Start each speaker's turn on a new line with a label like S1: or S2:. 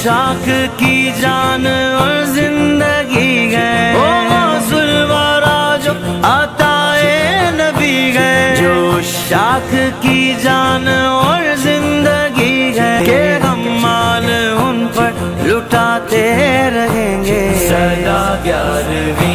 S1: शाख की जान और ज़िंदगी गए। जो आताए नबी गए। जो शाख की जान और ज़िंदगी गए। के हम माल उन पर लुटाते रहेंगे। सदा ग्यारहवीं